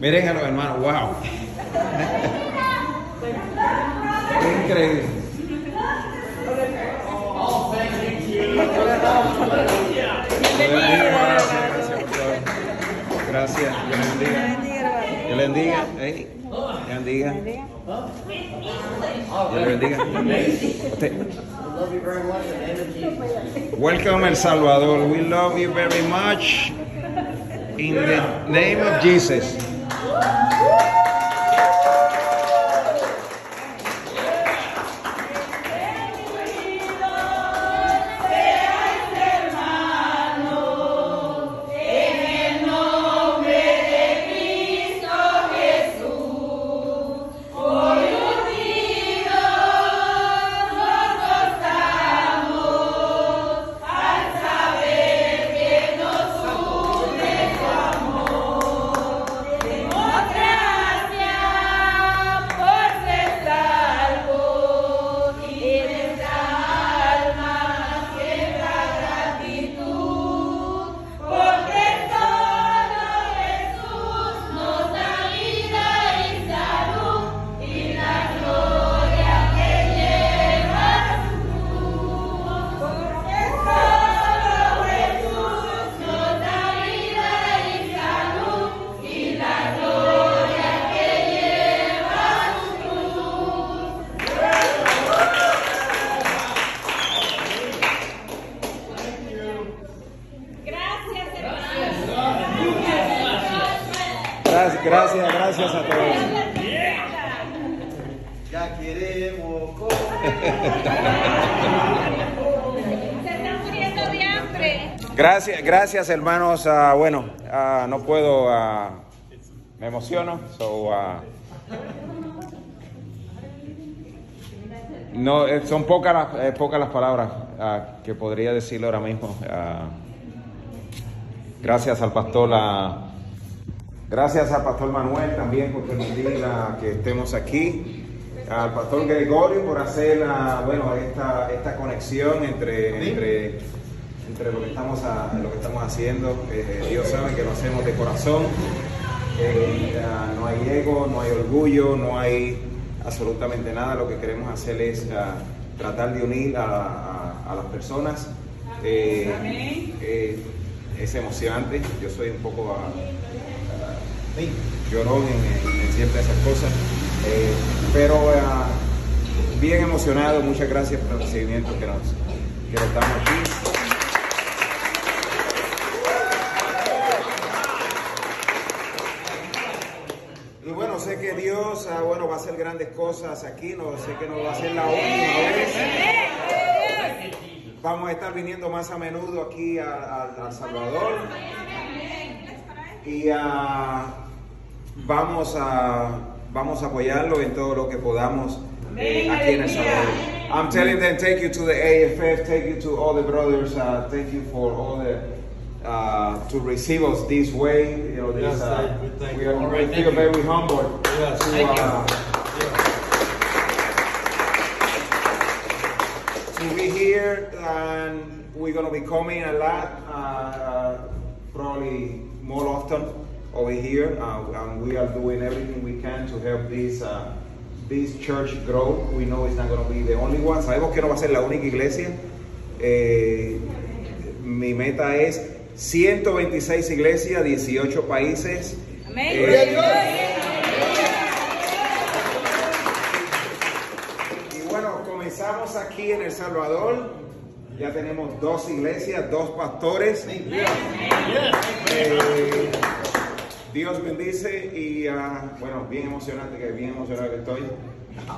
Miren a los hermanos, wow. Increíble. Gracias, Dios bendiga. Dios le bendiga. Hey, Dios bendiga. Le bendiga. Usted- Welcome El Salvador. We love you very much. In the name of Jesus. Gracias Gracias, gracias, gracias a todos. Ya queremos Se están muriendo de hambre. Gracias, gracias hermanos. Ah, bueno, ah, no puedo, ah, me emociono. So, no, eh, son pocas las, eh, pocas las palabras que podría decirle ahora mismo. Gracias al pastor, ah, gracias al pastor Manuel también por permitir que estemos aquí. Al pastor Gregorio por hacer bueno, esta, esta conexión entre, entre lo que estamos, lo que estamos haciendo. Eh, Dios sabe que lo hacemos de corazón. Eh, no hay ego, no hay orgullo, no hay absolutamente nada. Lo que queremos hacer es ah, tratar de unir a, a- las personas. Eh, eh, es emocionante. Yo soy un poco ah, llorón en, siempre esas cosas. Eh, pero ah, bien emocionado. Muchas gracias por el recibimiento que nos, que nos damos aquí. Y bueno, sé que Dios ah, bueno, va a hacer grandes cosas aquí, no sé que no va a ser la última vez. Vamos a estar viniendo más a menudo aquí a, a- a Salvador. Y ah, vamos, a, vamos a apoyarlo en todo lo que podamos eh, aquí en El Salvador. I'm telling them, take you to the AFF, take you to all the brothers, uh, thank you for all the, uh, to receive us this way. You know, this, Yes, uh, thank we are All right, thank feel you. very humbled Yes, to, thank you. uh, to be here and we're going to be coming a lot, uh, uh, probably more often over here. Uh, and we are doing everything we can to help this, uh, this church grow. We know it's not going to be the only one. Sabemos que no va a ser la única iglesia. Eh, mi meta es 126 iglesias, 18 países. Eh, Y bueno, comenzamos aquí en El Salvador. Ya tenemos dos iglesias, dos pastores. Eh, Dios bendice y ah, bueno, bien emocionante, que bien emocionado que estoy.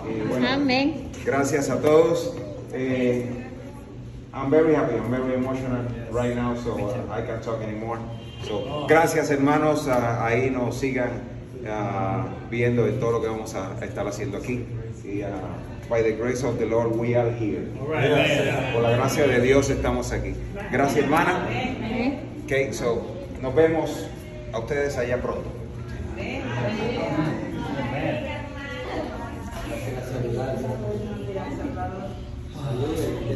Y bueno, Amén. Gracias a todos. Eh, I'm very happy, I'm very emotional right now, so uh, I can't talk anymore. So, gracias hermanos, ah, ahí nos sigan ah, viendo de todo lo que vamos a, a estar haciendo aquí. Y ah, by the grace of the Lord, we are here. right. Por la gracia de Dios estamos aquí. Gracias hermana. Okay, so nos vemos a ustedes allá pronto.